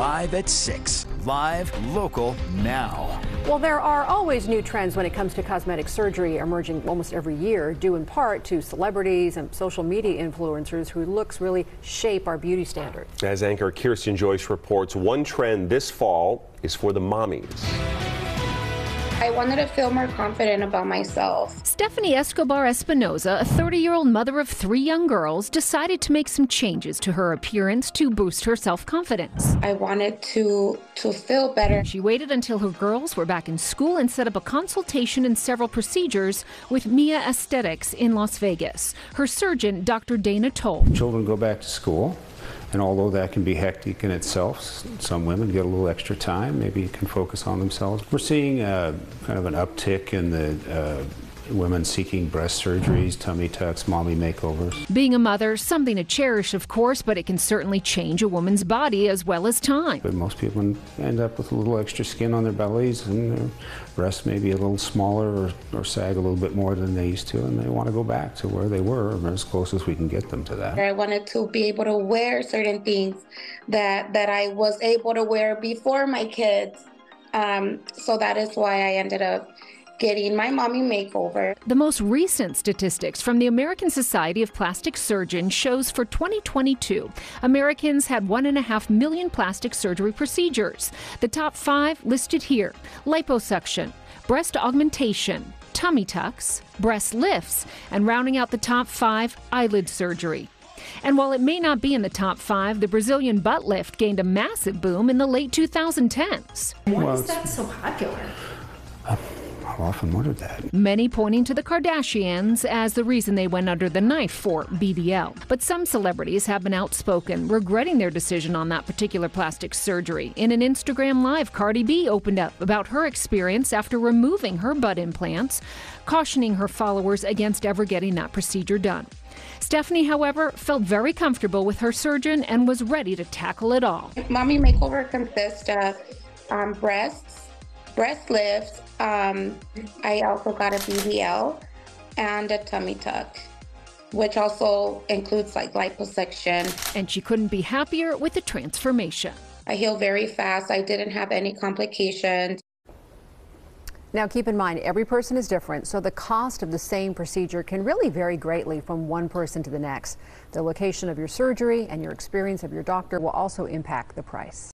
Live at 6. Live, local, now. Well, there are always new trends when it comes to cosmetic surgery emerging almost every year, due in part to celebrities and social media influencers whose looks really shape our beauty standards. As anchor Kirsten Joyce reports, one trend this fall is for the mommies. I wanted to feel more confident about myself. Stephanie Escobar Espinoza, a 30 year old mother of three young girls, decided to make some changes to her appearance to boost her self confidence. I wanted to, to feel better. She waited until her girls were back in school and set up a consultation and several procedures with Mia Aesthetics in Las Vegas. Her surgeon, Dr. Dana Toll. Children go back to school. And although that can be hectic in itself, some women get a little extra time, maybe can focus on themselves. We're seeing uh, kind of an uptick in the uh, women seeking breast surgeries, tummy tucks, mommy makeovers. Being a mother, something to cherish, of course, but it can certainly change a woman's body as well as time. But most people end up with a little extra skin on their bellies and their breasts may be a little smaller or, or sag a little bit more than they used to, and they want to go back to where they were or as close as we can get them to that. I wanted to be able to wear certain things that, that I was able to wear before my kids. Um, so that is why I ended up getting my mommy makeover. The most recent statistics from the American Society of Plastic Surgeons shows for 2022, Americans had one and a half million plastic surgery procedures. The top five listed here liposuction, breast augmentation, tummy tucks, breast lifts, and rounding out the top five, eyelid surgery. And while it may not be in the top five, the Brazilian butt lift gained a massive boom in the late 2010s. Why is that so popular? Uh, I've often wondered that. Many pointing to the Kardashians as the reason they went under the knife for BBL. But some celebrities have been outspoken, regretting their decision on that particular plastic surgery. In an Instagram Live, Cardi B opened up about her experience after removing her butt implants, cautioning her followers against ever getting that procedure done. Stephanie, however, felt very comfortable with her surgeon and was ready to tackle it all. Mommy makeover consists of um, breasts, breast lifts. Um, I also got a BBL and a tummy tuck which also includes like liposuction. And she couldn't be happier with the transformation. I healed very fast. I didn't have any complications. Now keep in mind, every person is different, so the cost of the same procedure can really vary greatly from one person to the next. The location of your surgery and your experience of your doctor will also impact the price.